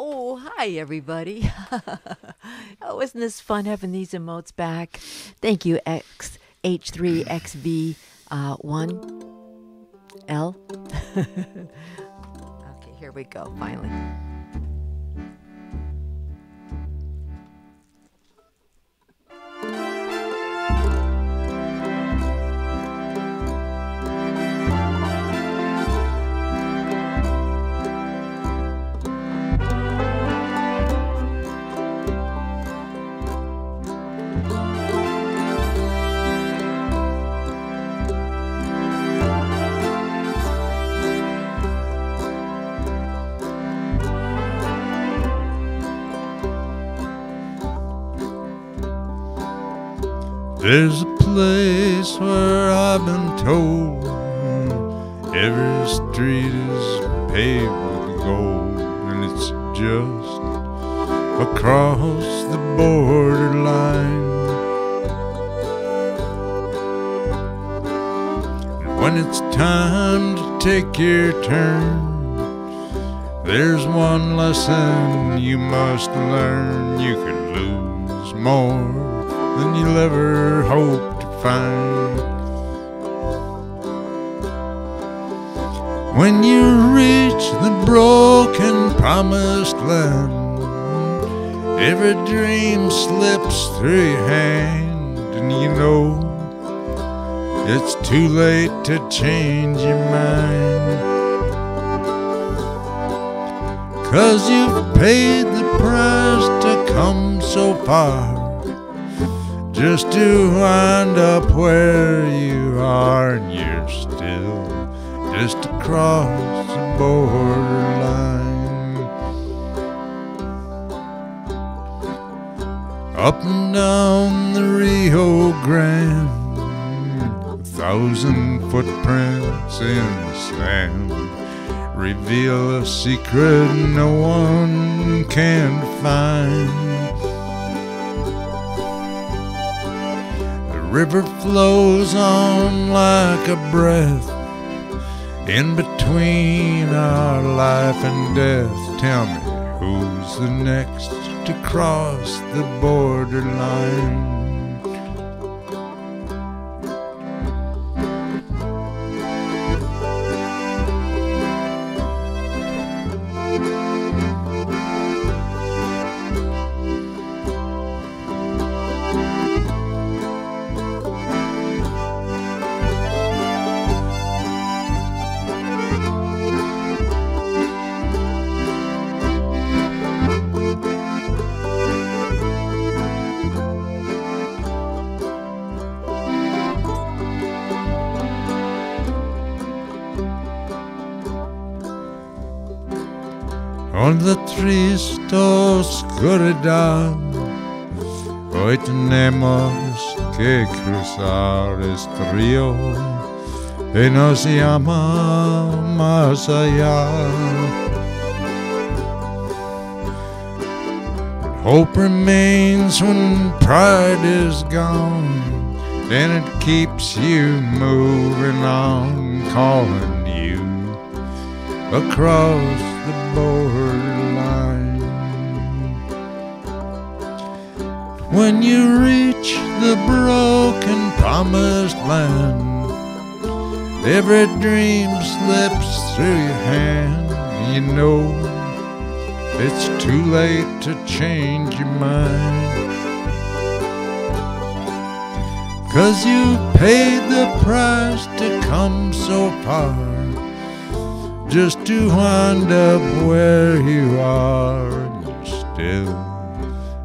Oh, hi, everybody. oh, isn't this fun having these emotes back? Thank you, XH3XV1L. Uh, okay, here we go, finally. There's a place where I've been told every street is paved with gold, and it's just across the borderline. And when it's time to take your turn, there's one lesson you must learn. You can lose more than you'll ever hope to find. When you reach the broken promised land, every dream slips through your hand, and you know it's too late to change your mind. Cause you've paid the price to come so far just to wind up where you are, and you're still just across the borderline. Up and down the Rio Grande, a thousand footprints in the sand reveal a secret no one can find. River flows on like a breath in between our life and death. Tell me who's the next to cross the borderline? Con la triste oscuridad. Hoy tenemos que cruzar este río y nos llama más allá. Hope remains when pride is gone, and it keeps you moving on, calling across the borderline. When you reach the broken promised land, every dream slips through your hand. You know it's too late to change your mind. Cause you paid the price to come so far just to wind up where you are. And you're still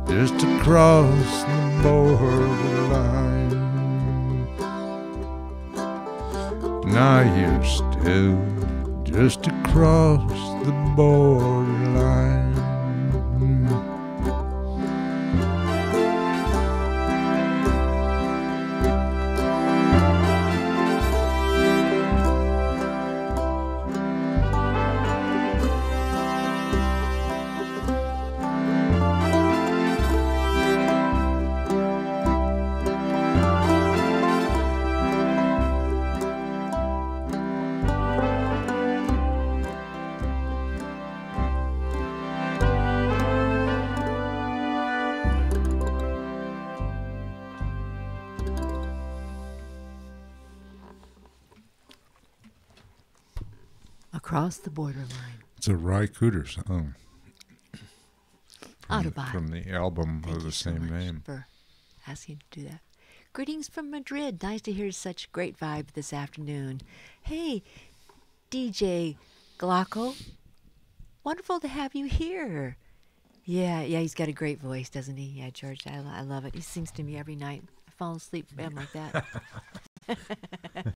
just across the borderline. Now you're still just across the borderline. Across the borderline. It's a Ry Cooder song. Um, from, Autobot. from the album Thank of the so same much name. for asking to do that. Greetings from Madrid. Nice to hear such great vibe this afternoon. Hey, DJ Glocko. Wonderful to have you here. Yeah, yeah, he's got a great voice, doesn't he? Yeah, George, I, I love it. He sings to me every night. I fall asleep, I'm like that.